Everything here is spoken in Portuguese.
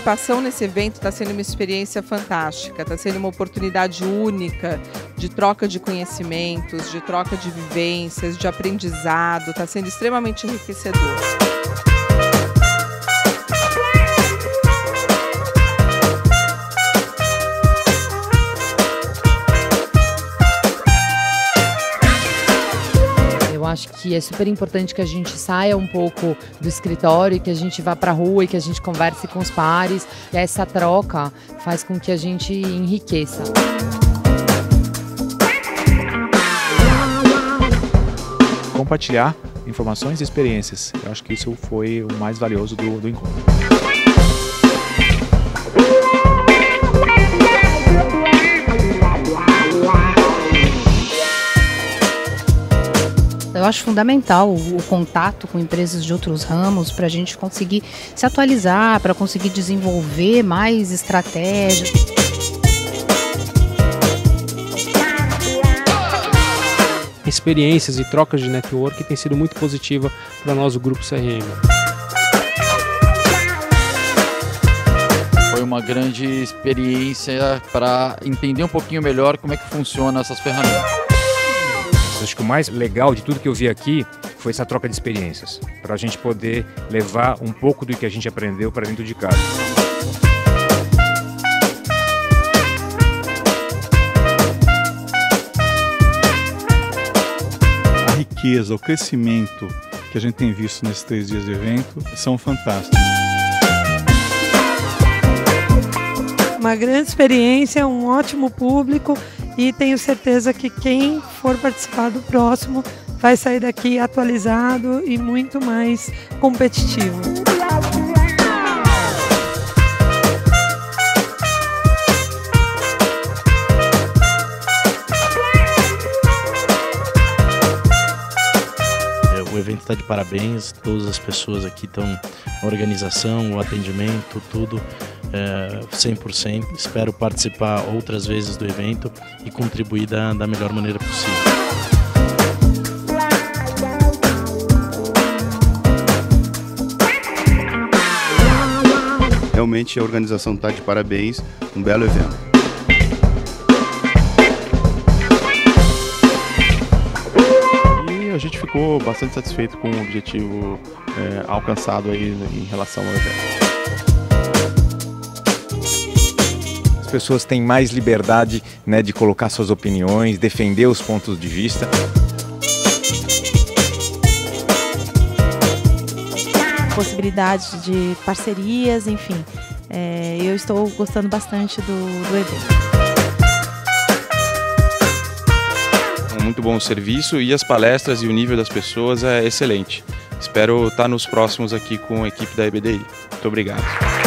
participação nesse evento está sendo uma experiência fantástica, está sendo uma oportunidade única de troca de conhecimentos, de troca de vivências, de aprendizado, está sendo extremamente enriquecedor. Acho que é super importante que a gente saia um pouco do escritório, que a gente vá para a rua e que a gente converse com os pares. E essa troca faz com que a gente enriqueça. Compartilhar informações e experiências. Eu acho que isso foi o mais valioso do, do encontro. Acho fundamental o, o contato com empresas de outros ramos para a gente conseguir se atualizar, para conseguir desenvolver mais estratégias. Experiências e trocas de network têm sido muito positiva para nós, o Grupo CRM. Foi uma grande experiência para entender um pouquinho melhor como é que funcionam essas ferramentas. Acho que o mais legal de tudo que eu vi aqui foi essa troca de experiências, para a gente poder levar um pouco do que a gente aprendeu para dentro de casa. A riqueza, o crescimento que a gente tem visto nesses três dias de evento são fantásticos. Uma grande experiência, um ótimo público e tenho certeza que quem for participar do próximo vai sair daqui atualizado e muito mais competitivo. O evento está de parabéns, todas as pessoas aqui estão, a organização, o atendimento, tudo é, 100%. Espero participar outras vezes do evento e contribuir da, da melhor maneira possível. Realmente a organização está de parabéns, um belo evento. E a gente ficou bastante satisfeito com o objetivo é, alcançado aí em relação ao evento. Pessoas têm mais liberdade né, de colocar suas opiniões, defender os pontos de vista. Possibilidade de parcerias, enfim. É, eu estou gostando bastante do, do evento. muito bom o serviço e as palestras e o nível das pessoas é excelente. Espero estar nos próximos aqui com a equipe da EBDI. Muito obrigado.